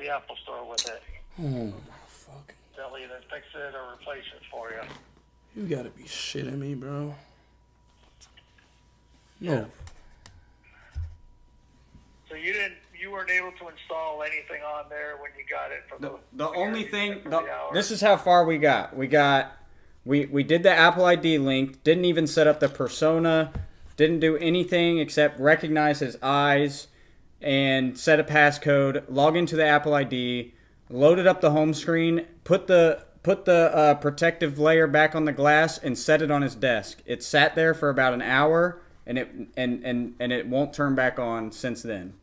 the Apple Store with it. Oh my fucking. They'll either fix it or replace it for you. You gotta be shitting me, bro. No. So you didn't, you weren't able to install anything on there when you got it from The, the. the only thing, the, the this is how far we got. We got, we we did the Apple ID link. Didn't even set up the persona. Didn't do anything except recognize his eyes and set a passcode. Log into the Apple ID. Loaded up the home screen. Put the put the uh, protective layer back on the glass and set it on his desk. It sat there for about an hour and it and and and it won't turn back on since then.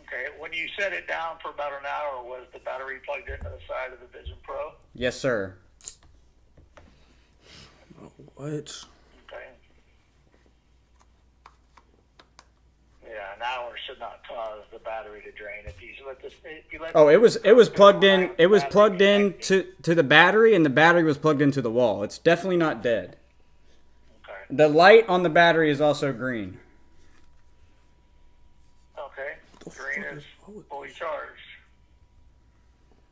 Okay, when you set it down for about an hour, was the battery plugged into the side of the Vision Pro? Yes, sir. What? Okay. Yeah, an hour should not cause the battery to drain. If you let this, if you let Oh, it was it was plugged in. It was plugged in to to the battery, and the battery was plugged into the wall. It's definitely not dead. Okay. The light on the battery is also green. Okay. The Green is is wrong with fully charged.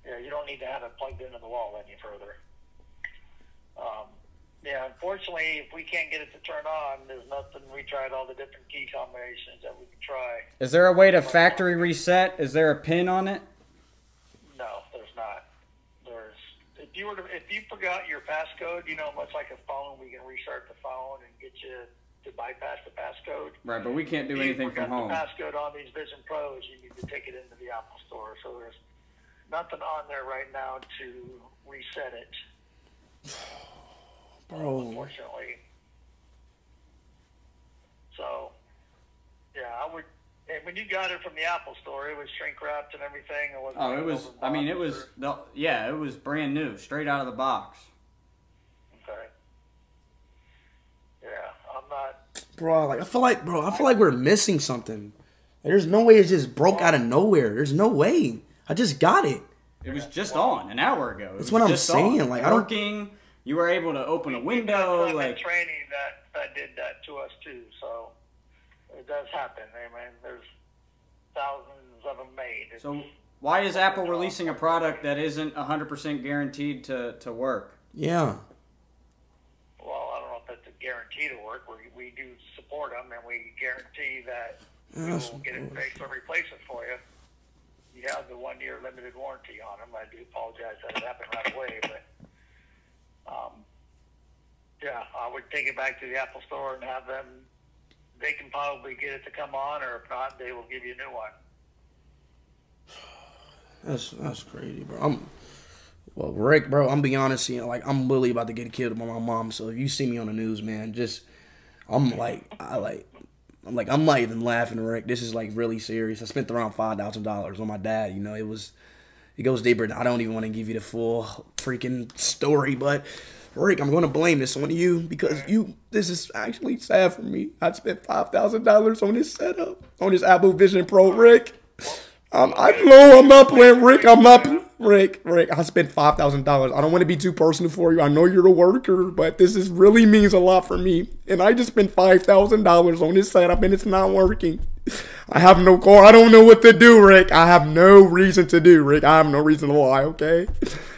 Yeah, you don't need to have it plugged into the wall any further. Um, yeah, unfortunately, if we can't get it to turn on, there's nothing. We tried all the different key combinations that we could try. Is there a way to factory reset? Is there a pin on it? No, there's not. There's if you were to if you forgot your passcode, you know, much like a phone, we can restart the phone and get you to bypass the passcode. Right, but we can't do If anything you from forgot home. the passcode on these Vision Pros, you need to take it into the Apple Store. So there's nothing on there right now to reset it. Bro. unfortunately. So, yeah, I would. And when you got it from the Apple Store, it was shrink wrapped and everything. It wasn't Oh, it was. I mean, it was. or- The, yeah, it was brand new, straight out of the box. Okay. Yeah, I'm not. Bro, like I feel like, bro, I feel like we're missing something. There's no way it just broke out of nowhere. There's no way. I just got it. It was just on an hour ago. It That's what I'm saying, on. like, I don't- working. You were able to open a window. some in Like training that that did that to us too. So it does happen. I mean, there's thousands of them made. It's- so. Why is Apple releasing a product that isn't 100% guaranteed to, to work? Yeah. well, I don't know if that's a guarantee to work. We we do support them, and we guarantee that we will get it fixed or replace it for you. You have the one year limited warranty on them. I do apologize that it happened right away, but um, yeah, I would take it back to the Apple Store and have them. They can probably get it to come on, or if not, they will give you a new one. That's that's crazy, bro. I'm well, Rick, bro. I'm be honest, you know, like I'm really about to get killed by my mom. So if you see me on the news, man, just I'm like, I like, I'm like, I'm not even laughing, Rick. This is like really serious. I spent around five thousand dollars on my dad. You know, it was, it goes deeper. I don't even want to give you the full freaking story, but Rick, I'm going to blame this on you because you. This is actually sad for me. I spent five thousand dollars on this setup on this Apple Vision Pro, Rick. Um, I know I'm not playing Rick. I'm not Rick. Rick, I spent five thousand dollars. I don't want to be too personal for you. I know you're a worker, but this is really means a lot for me. And I just spent five thousand dollars on this setup, and it's not working. I have no car. I don't know what to do, Rick. I have no reason to do, Rick. I have no reason to lie. Okay,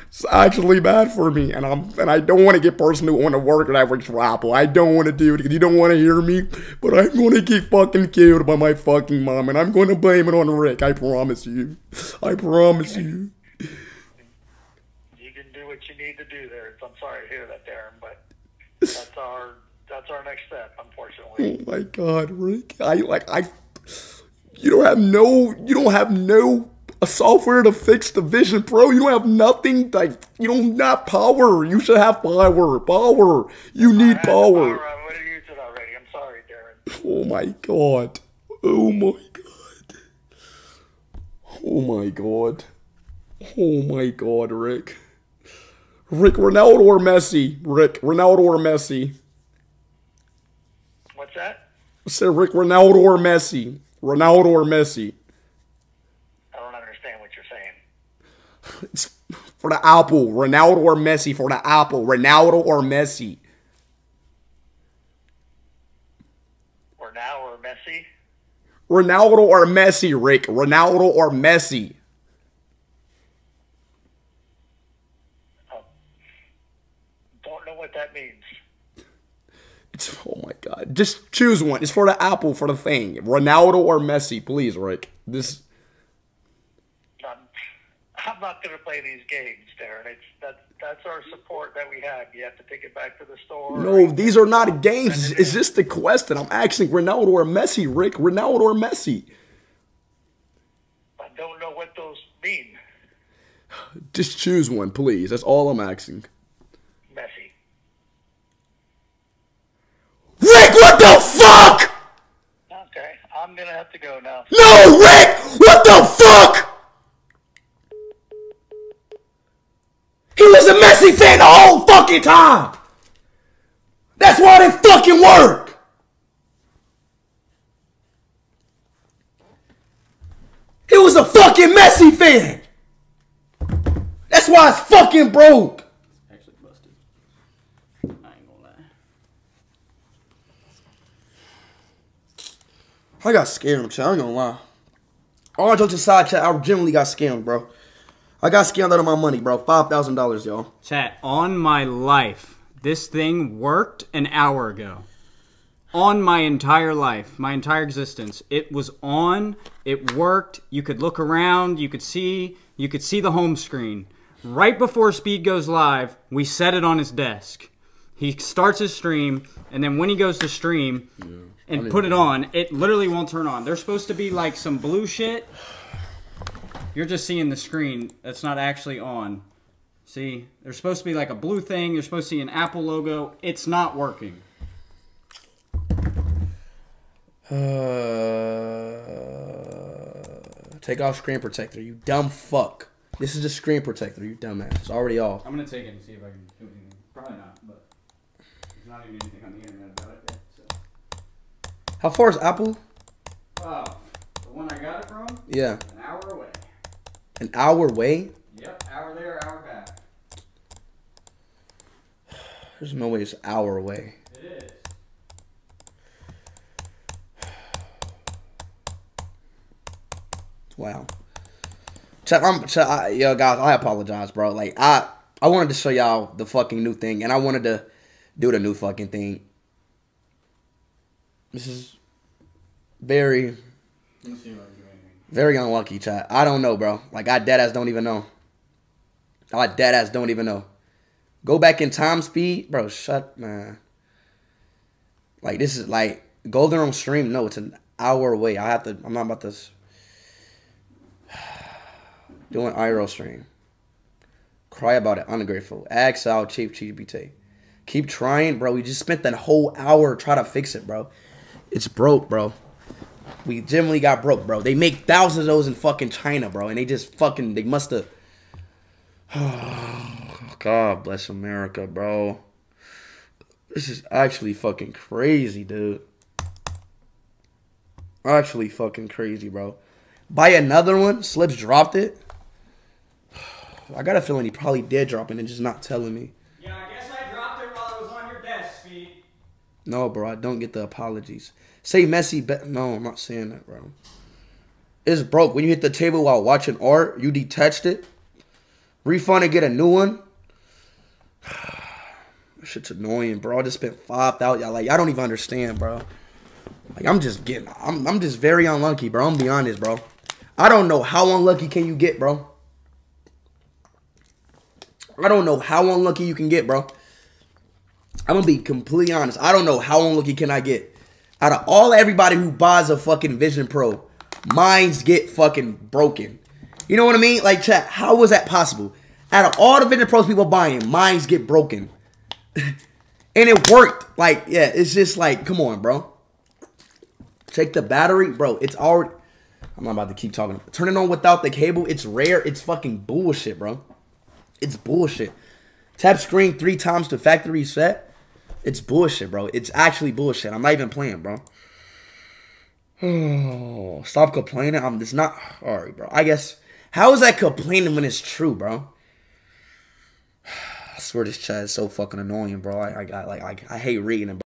it's actually bad for me, and I'm and I don't want to get personal on the worker that works for Apple. I don't want to do it because you don't want to hear me. But I'm going to get fucking killed by my fucking mom, and I'm going to blame it on Rick. I promise you. I promise you. You can do what you need to do there. I'm sorry to hear that, Darren, but that's our that's our next step, unfortunately. Oh my god, Rick. I like I you don't have no you don't have no a software to fix the Vision Pro. You don't have nothing like you don't have power. You should have power. Power. You need had power. I would have used it already. I'm sorry, Darren. Oh my god. Oh my god. Oh my god. Oh my god, Rick. Rick Ronaldo or Messi? Rick Ronaldo or Messi? What's that? I said Rick Ronaldo or Messi? Ronaldo or Messi? I don't understand what you're saying. It's for the Apple. Ronaldo or Messi for the Apple. Ronaldo or Messi. Now or Messi? Ronaldo or Messi, Rick. Ronaldo or Messi. It's, oh my god. Just choose one. It's for the Apple for the thing. Ronaldo or Messi, please, Rick. This. I'm, I'm not going to play these games, Darren. It's that's that's our support that we have. You have to take it back to the store. No, these are not games. It's just the question. I'm asking Ronaldo or Messi, Rick. Ronaldo or Messi. I don't know what those mean. Just choose one, please. That's all I'm asking. Messi. Rick, what the fuck? Okay, I'm gonna have to go now. No, Rick! What the fuck? He was a Messi fan the whole fucking time. That's why it didn't fucking work. He was a fucking Messi fan. That's why it's fucking broke. Actually busted. I ain't gonna lie. I got scammed, chat. I ain't gonna lie. All jokes aside, chat, I genuinely got scammed, bro. I got scammed out of my money, bro. Five thousand dollars, y'all. Chat, on my life, this thing worked an hour ago. On my entire life, my entire existence. It was on, it worked. You could look around, you could see, you could see the home screen. Right before Speed goes live, we set it on his desk. He starts his stream, and then when he goes to stream and put it on, it literally won't turn on. There's supposed to be like some blue shit. You're just seeing the screen that's not actually on. See, there's supposed to be like a blue thing. You're supposed to see an Apple logo. It's not working. Uh, take off screen protector, you dumb fuck. This is the screen protector, you dumbass. It's already off. I'm gonna take it and see if I can do anything. Probably not, but there's not even anything on the internet about it yet. So. How far is Apple? Oh, the one I got it from, Yeah, an hour away. an hour away. Yep, hour there, hour back. There's no way it's an hour away. It is. Wow. Chat, I'm, chat, I, yo, guys, I apologize, bro. Like, I, I wanted to show y'all the fucking new thing, and I wanted to do the new fucking thing. This is very, do very unlucky, chat. I don't know, bro. Like, I dead ass don't even know. I dead ass don't even know. Go back in time speed, bro. Shut, man. Like, this is like Golden on stream. No, it's an hour away. I have to. I'm not about this. Doing IRL stream. Cry about it. Ungrateful. Axe out. Cheap GPT. Keep trying, bro. We just spent that whole hour trying to fix it, bro. It's broke, bro. We generally got broke, bro. They make thousands of those in fucking China, bro, and they just fucking they must have. God bless America, bro. This is actually fucking crazy, dude. Actually fucking crazy, bro. Buy another one. Slips dropped it. I got a feeling he probably did drop it and just not telling me. Yeah, I guess I dropped it while it was on your desk, Speed. No, bro, I don't get the apologies. Say Messi, but no, I'm not saying that, bro. It's broke. When you hit the table while watching art, you detached it. Refund and get a new one. Shit's annoying, bro. I just spent five thousand. Y'all Like I don't even understand, bro. Like I'm just getting. I'm I'm just very unlucky, bro. I'm be honest, bro. I don't know how unlucky can you get, bro. I don't know how unlucky you can get, bro. I'm gonna be completely honest. I don't know how unlucky can I get. Out of all everybody who buys a fucking Vision Pro, minds get fucking broken. You know what I mean? Like, chat, how was that possible? Out of all the Vision Pros people buying, minds get broken. and it worked. Like, yeah, it's just like, come on, bro. Check the battery, bro. It's already. I'm not about to keep talking. Turn it on without the cable. It's rare. It's fucking bullshit, bro. It's bullshit. Tap screen three times to factory reset. It's bullshit, bro. It's actually bullshit. I'm not even playing, bro. Stop complaining. I'm just not. Alright, bro. I guess. How is that complaining when it's true, bro? I swear this chat is so fucking annoying, bro. I, I got like I, I hate reading it.